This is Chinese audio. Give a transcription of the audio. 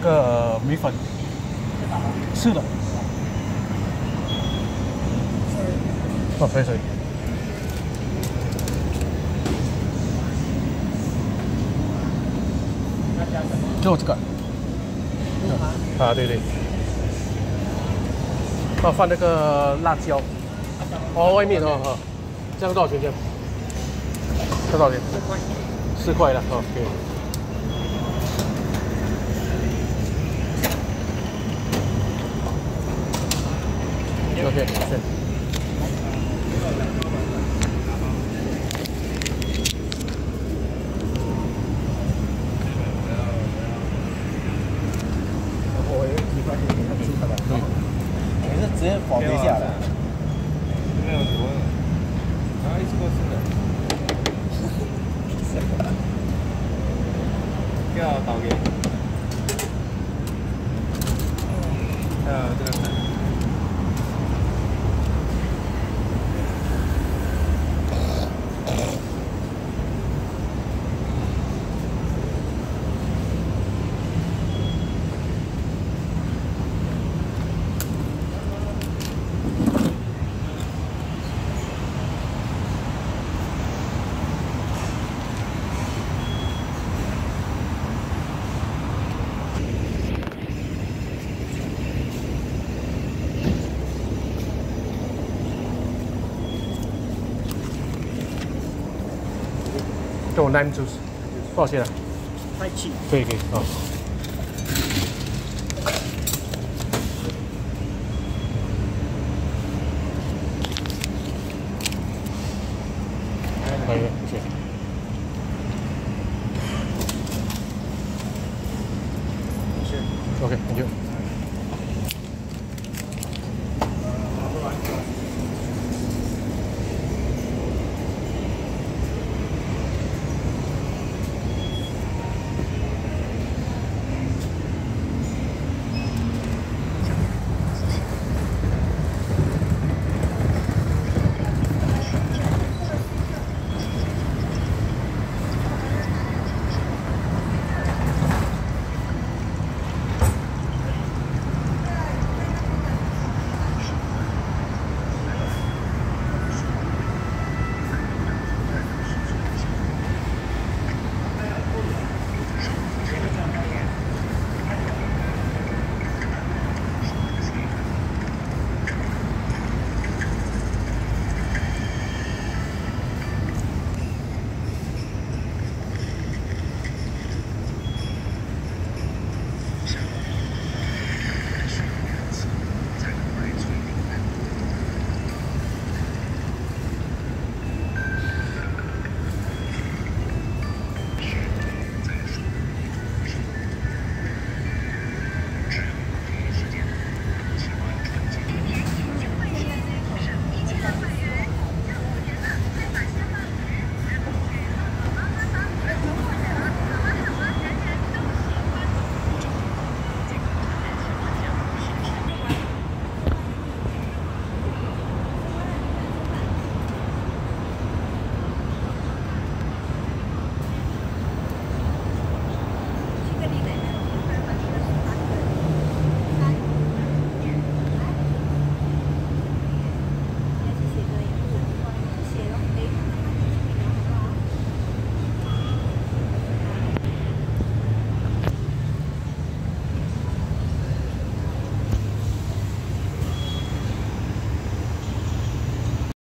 个米粉，是的。哦，可以可以。给我这个。啊，对对。哦，放那个辣椒。哦，外面哦哈，这样多少钱？这样？多少钱？四块。四块了，哦，可以。OK，是。直接保留下来。没有多，啊，一直过生的。要倒给。还有这个。给我 lime juice，多少钱啊？太气。可以可以啊。可以，谢谢。谢谢。OK，thank you。